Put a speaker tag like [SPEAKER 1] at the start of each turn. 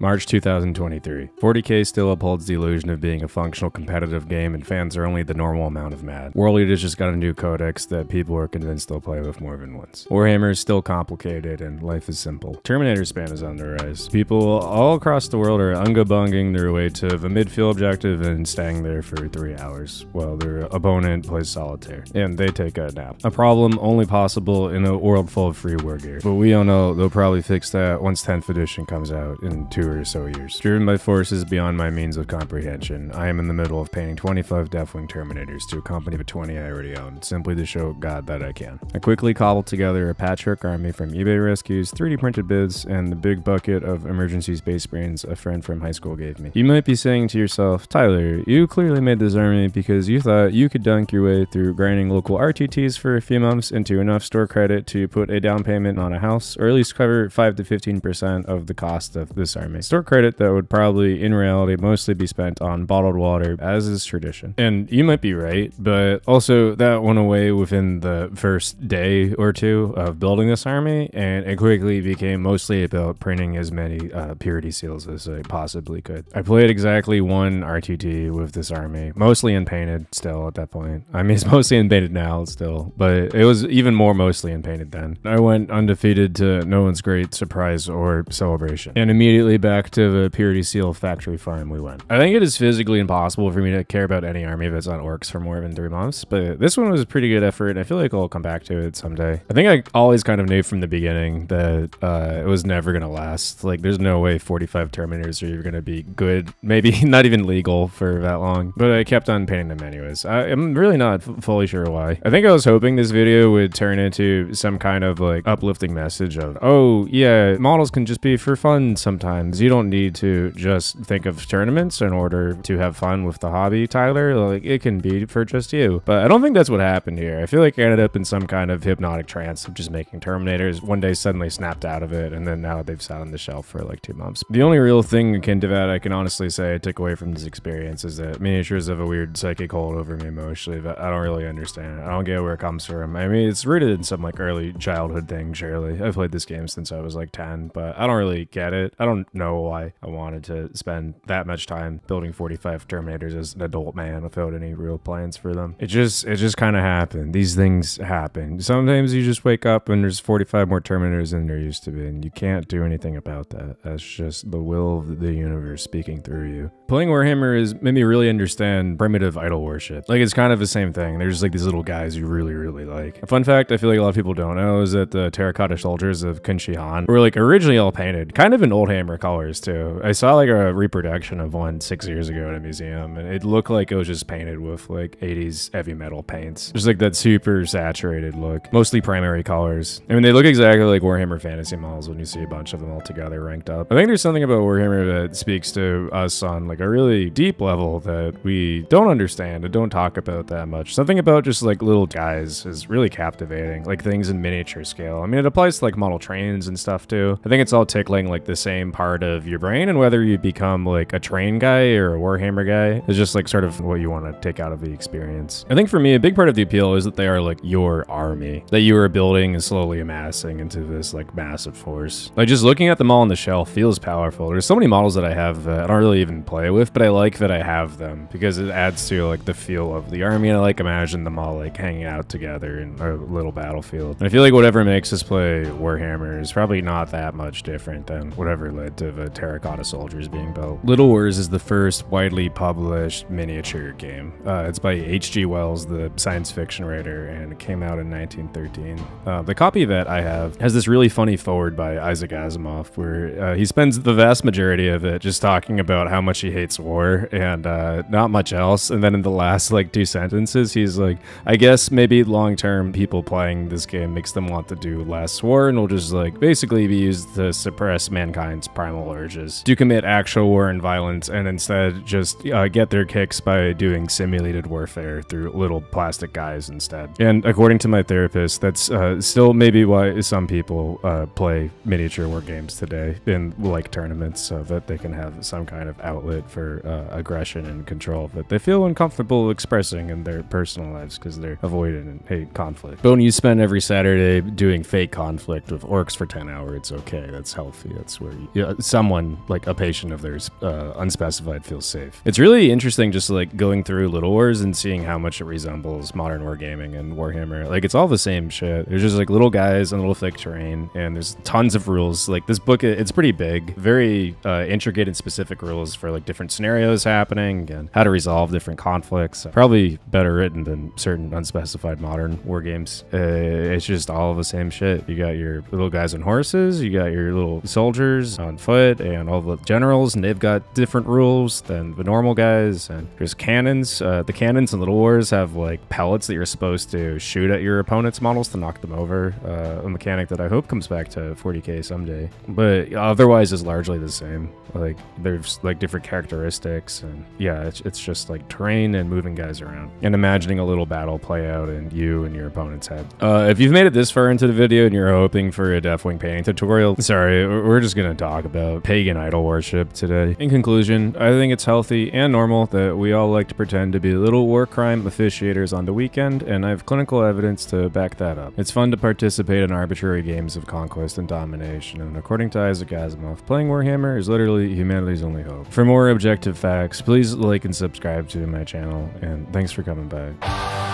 [SPEAKER 1] March 2023. 40k still upholds the illusion of being a functional competitive game, and fans are only the normal amount of mad. World Eaters just got a new codex that people are convinced they'll play with more than once. Warhammer is still complicated, and life is simple. Terminator spam is on the rise. People all across the world are unga bunging their way to the midfield objective and staying there for three hours while their opponent plays solitaire, and they take a nap. A problem only possible in a world full of free war gear. But we all know they'll probably fix that once 10th edition comes out in two or so years. Driven by forces beyond my means of comprehension, I am in the middle of painting 25 Deathwing Terminators to accompany the 20 I already own, simply to show God that I can. I quickly cobbled together a patchwork army from eBay rescues, 3D printed bids, and the big bucket of emergency space brains a friend from high school gave me. You might be saying to yourself, Tyler, you clearly made this army because you thought you could dunk your way through grinding local RTTs for a few months into enough store credit to put a down payment on a house, or at least cover 5 to 15% of the cost of this army. Store credit that would probably, in reality, mostly be spent on bottled water, as is tradition. And you might be right, but also that went away within the first day or two of building this army, and it quickly became mostly about printing as many uh, purity seals as I possibly could. I played exactly one RTT with this army, mostly unpainted still at that point. I mean, it's mostly unpainted now still, but it was even more mostly unpainted then. I went undefeated to no one's great surprise or celebration, and immediately back to the purity seal factory farm we went. I think it is physically impossible for me to care about any army that's on orcs for more than three months, but this one was a pretty good effort. I feel like I'll come back to it someday. I think I always kind of knew from the beginning that uh, it was never gonna last. Like, there's no way 45 Terminators are even gonna be good, maybe not even legal for that long. But I kept on painting them anyways. I, am really not fully sure why. I think I was hoping this video would turn into some kind of like uplifting message of, oh yeah, models can just be for fun sometimes. You don't need to just think of tournaments in order to have fun with the hobby, Tyler. Like it can be for just you. But I don't think that's what happened here. I feel like I ended up in some kind of hypnotic trance of just making Terminators. One day suddenly snapped out of it, and then now they've sat on the shelf for like two months. The only real thing akin to that I can honestly say I took away from this experience is that miniatures have a weird psychic hold over me emotionally that I don't really understand. It. I don't get where it comes from. I mean, it's rooted in some like early childhood thing, surely. I've played this game since I was like 10, but I don't really get it. I don't know why I wanted to spend that much time building 45 Terminators as an adult man without any real plans for them. It just, it just kind of happened. These things happen. Sometimes you just wake up and there's 45 more Terminators than there used to be, and you can't do anything about that. That's just the will of the universe speaking through you. Playing Warhammer has made me really understand primitive idol worship. Like, it's kind of the same thing. There's like these little guys you really, really like. A fun fact I feel like a lot of people don't know is that the terracotta soldiers of Kun Shi Han were like originally all painted, kind of an old hammer colors too. I saw like a reproduction of one six years ago at a museum, and it looked like it was just painted with like 80s heavy metal paints. Just like that super saturated look, mostly primary colors. I mean, they look exactly like Warhammer Fantasy models when you see a bunch of them all together ranked up. I think there's something about Warhammer that speaks to us on like a really deep level that we don't understand and don't talk about that much. Something about just like little guys is really captivating, like things in miniature scale. I mean, it applies to like model trains and stuff too. I think it's all tickling like the same part of your brain, and whether you become like a train guy or a Warhammer guy is just like sort of what you want to take out of the experience. I think for me, a big part of the appeal is that they are like your army that you are building and slowly amassing into this like massive force. Like just looking at them all on the shelf feels powerful. There's so many models that I have that I don't really even play with, but I like that I have them because it adds to like the feel of the army. And I like imagine them all like hanging out together in a little battlefield. And I feel like whatever makes us play Warhammer is probably not that much different than whatever led to the terracotta soldiers being built. Little Wars is the first widely published miniature game. Uh, it's by H.G. Wells, the science fiction writer, and it came out in 1913. Uh, the copy that I have has this really funny foreword by Isaac Asimov where uh, he spends the vast majority of it just talking about how much he hates war and uh, not much else. And then in the last like two sentences, he's like, I guess maybe long term people playing this game makes them want to do less war and will just like basically be used to suppress mankind's primal urges, to commit actual war and violence, and instead just uh, get their kicks by doing simulated warfare through little plastic guys instead. And according to my therapist, that's uh, still maybe why some people uh, play miniature war games today in like tournaments so that they can have some kind of outlet for uh, aggression and control that they feel uncomfortable expressing in their personal lives because they're avoiding and hate conflict. But when you spend every Saturday doing fake conflict with orcs for 10 hours, it's okay. That's healthy. That's where you, yeah, someone like a patient of theirs uh, unspecified feels safe. It's really interesting just like going through Little Wars and seeing how much it resembles modern wargaming and Warhammer. Like it's all the same shit. There's just like little guys and little thick terrain, and there's tons of rules. Like this book, it's pretty big, very uh, intricate and specific rules for like different scenarios happening and how to resolve different conflicts. Probably better written than certain unspecified modern war games. Uh, it's just all the same shit. You got your little guys on horses, you got your little soldiers on foot, and all the generals, and they've got different rules than the normal guys. And there's cannons. Uh, the cannons in Little Wars have like pellets that you're supposed to shoot at your opponent's models to knock them over. Uh, a mechanic that I hope comes back to 40k someday. But otherwise, is largely the same. Like there's like different characteristics, and yeah, it's it's just like terrain and moving guys around and imagining a little battle play out in you and your opponent's head. Uh, if you've made it this far into the video and you're hoping for a Deathwing painting tutorial, sorry, we're just gonna talk about pagan idol worship today. In conclusion, I think it's healthy and normal that we all like to pretend to be little war crime officiators on the weekend, and I have clinical evidence to back that up. It's fun to participate in arbitrary games of conquest and domination, and according to Isaac Asimov, playing Warhammer is literally humanity's only hope. For more objective facts, please like and subscribe to my channel, and thanks for coming by.